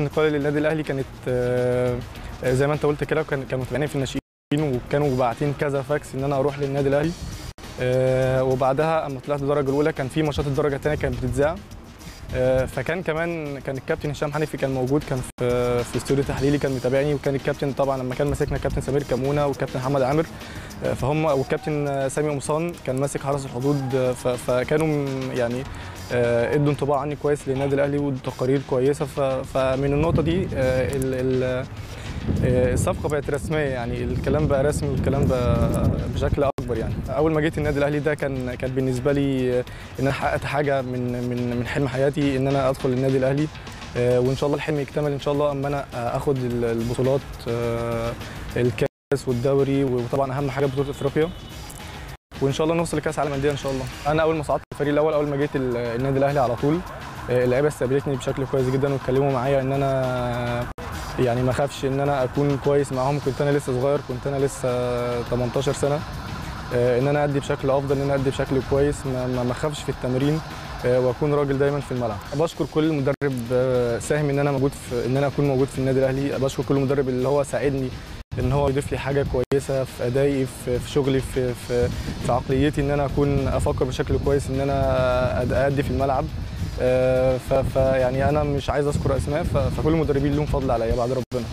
انتقالي للنادي الأهلي كانت آه، زي ما أنت قلت كده كان كانوا متابعيني في الناشئين وكانوا باعتين كذا فاكس إن أنا أروح للنادي الأهلي. آه، وبعدها أما طلعت الدرجة الأولى كان في ماتشات الدرجة الثانية كانت بتتذاع. آه، فكان كمان كان الكابتن هشام حنفي كان موجود كان في في استوديو تحليلي كان متابعني وكان الكابتن طبعا لما كان ماسكنا الكابتن سمير كمونة والكابتن محمد عامر. آه، فهم والكابتن سامي قمصان كان ماسك حرس الحدود آه، فكانوا يعني آه، ادوا انطباع عني كويس للنادي الأهلي وتقارير كويسة. فمن النقطة دي آه، آه، الصفقة بقت رسمية يعني الكلام بقى رسمي والكلام بقى بشكل أكبر يعني. أول ما جيت النادي الأهلي ده كان كان بالنسبة لي آه، إن أنا حققت حاجة من من من حلم حياتي إن أنا أدخل النادي الأهلي. آه، وإن شاء الله الحلم يكتمل إن شاء الله أما أنا آه، آخد ال- البطولات آه، الكاس والدوري وطبعا أهم حاجة بطولة إفريقيا. وإن شاء الله نوصل لكأس العالم للانديه إن شاء الله. أنا أول ما صعدت الفريق الأول أول ما جيت ال- النادي الأهلي على طول آه، اللعيبة استقبلتني بشكل كويس جدا واتكلموا معايا إن أنا يعني ما اخافش إن أنا أكون كويس معاهم. كنت أنا لسه صغير كنت أنا لسه 18 سنة. آه، إن أنا أدي بشكل أفضل إن أنا أدي بشكل كويس ما أخافش في التمرين آه، وأكون راجل دايما في الملعب. بشكر كل مدرب ساهم إن أنا موجود في إن أنا أكون موجود في النادي الأهلي. بشكر كل مدرب اللي هو ساعدني إن هو يضيف لي حاجة كويسة في أدائي في, في شغلي في, في في عقليتي إن أنا أكون أفكر بشكل كويس إن أنا ادي في الملعب آه، فيعني أنا مش عايز أذكر أسماء فكل المدربين لهم فضل عليا بعد ربنا